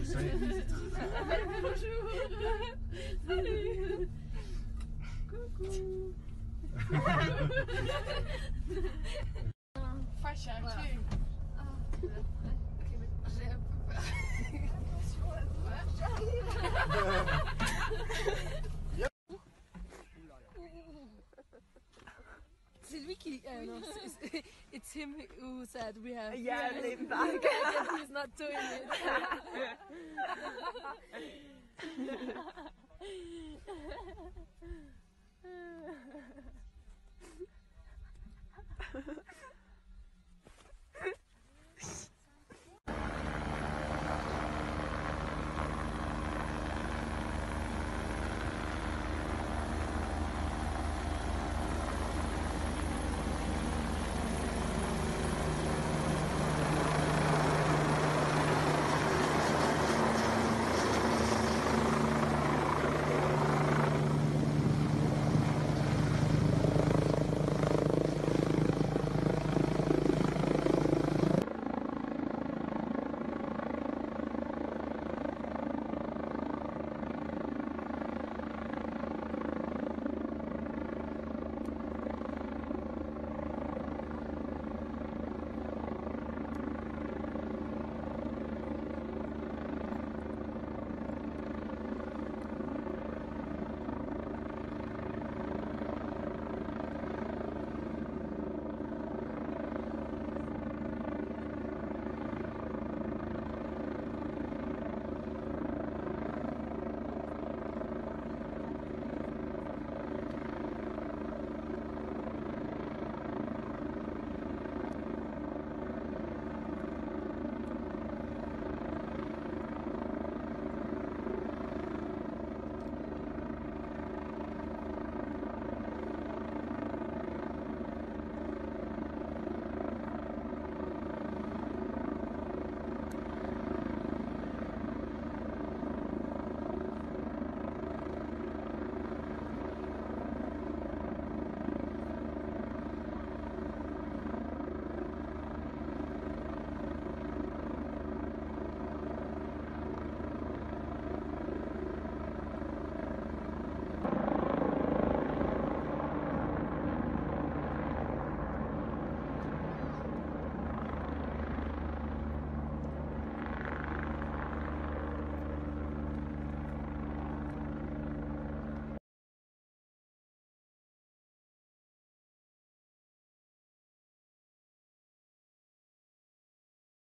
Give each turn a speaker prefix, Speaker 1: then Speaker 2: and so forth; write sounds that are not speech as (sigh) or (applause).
Speaker 1: Bonjour. (laughs) Coucou. Fashion,
Speaker 2: ouais.
Speaker 1: too.
Speaker 2: Ah.
Speaker 3: C'est lui qui. It's, it's him who said we have.
Speaker 4: Yeah,
Speaker 3: live (laughs)
Speaker 4: back. (laughs)
Speaker 3: he's not doing it. (laughs)